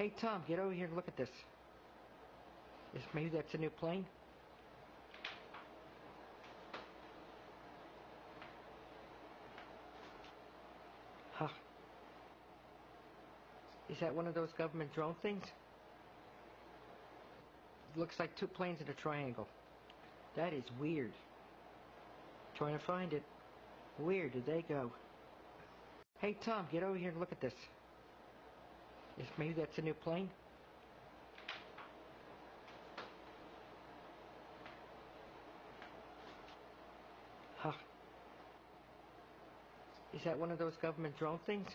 Hey, Tom, get over here and look at this. Is maybe that's a new plane? Huh. Is that one of those government drone things? looks like two planes in a triangle. That is weird. Trying to find it. Where did they go? Hey, Tom, get over here and look at this. Maybe that's a new plane? Huh. Is that one of those government drone things?